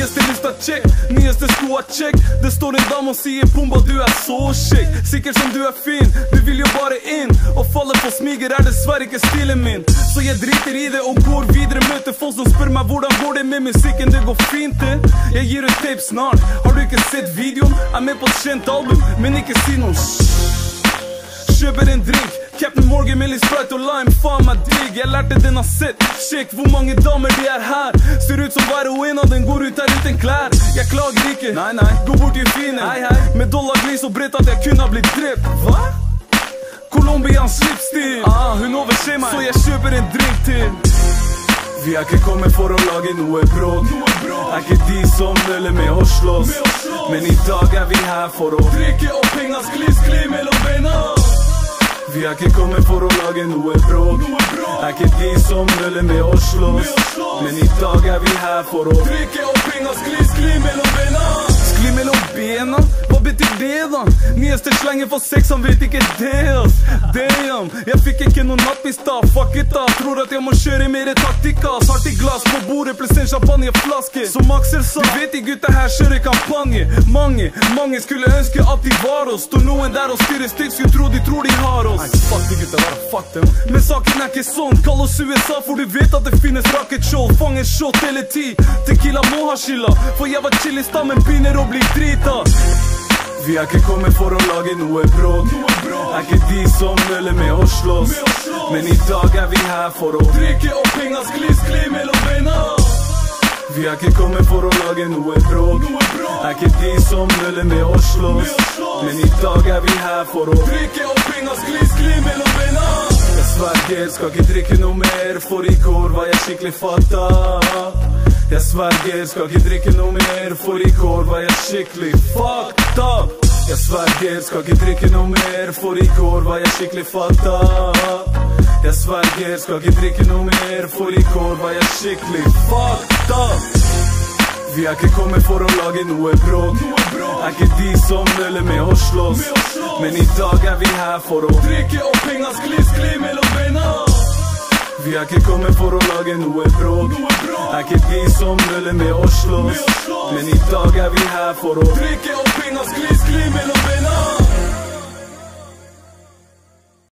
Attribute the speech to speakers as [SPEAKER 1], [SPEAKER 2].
[SPEAKER 1] Nyeste lista check, nyeste skoa check. Det står en dame og sier Pumba, du er så kjekk. Sikkert som du er fin, du vil jo bare inn. Å falle på smiger er dessverre ikke stilen min. Så jeg driter i det og går videre. Møter folk som spør meg hvordan går det med musikken. Det går fint, det. Jeg gir ut tape snart. Har du ikke sett videoen? Er med på et kjent album, men ikke si noe. Kjøper en drink. Captain Morgan, Millie Sprite og lime, faen meg digg. Jeg lærte den av sett. Sjekk hvor mange damer de er her. Ut som hver og en av dem går ut her uten klær. Jeg klager ikke. Nei, nei. Gå bort til fine. Hei, hei. Med dollarglis og brett at jeg kunne ha blitt drept. Hva? Colombians slipstil Ah, hun overser meg, så jeg kjøper en drink til. Vi er ikke kommet for å lage noe bråk. Er ikke de som nøler med å slåss. Men i dag er vi her for å drikke og penga, skli, skli mellom beina. Vi er ikke kommet for å lage noe bråk. Er ikke de som nøler med å slåss. Men i dag er vi her for å drikke opp penga, skli, skli mellom beina. Hva betyr det, da? Nyeste slenge for sex, han vet ikke det, ass. Damn, jeg fikk ikke noe napp i stad. Fuck it, da. Tror at jeg må kjøre mer taktikk, ass. Hardt i glass på bordet, pluss en champagneflaske. Som Aksel sa, vi vet de gutta her kjører kampanje. Mange, mange skulle ønske at de var oss. Står noen der og styrer stygt, skulle tro de tror de har oss. Nei, fuck de gutta, der, fuck dem. Men saken er ikke sånn. Kall oss USA, for du vet at det finnes rakettskjold. Fang en shot hele tid. Tequila må ha skylda, for jeg var chill i stad, men begynner å bli drita. Vi er ikke kommet for å lage noe bråk. Er ikke de som nøler med å slåss. Men i dag er vi her for å drikke opp penga, skli, skli mellom beina. Vi er ikke kommet for å lage noe bråk. Er ikke de som nøler med å slåss. Men i dag er vi her for å drikke opp penga, skli, skli mellom beina. Jeg sverger, skal ikke drikke noe mer, for i går var jeg skikkelig fatta. Jeg sverger, skal ikke drikke noe mer, for i går var jeg skikkelig fucked up. Jeg sverger, skal ikke drikke noe mer, for i går var jeg skikkelig fatta. Jeg sverger, skal ikke drikke noe mer, for i går var jeg skikkelig fatta. Vi er ikke kommet for å lage noe bråk. Er ikke de som nøler med å slåss. Men i dag er vi her for å drikke opp penga, skli, skli mellom beina. Vi er ikke kommet for å lage noe bråk. Er ikke de som nøler med å slåss. Men i dag er vi her for å drikke Nas, Chris, Clim, en venas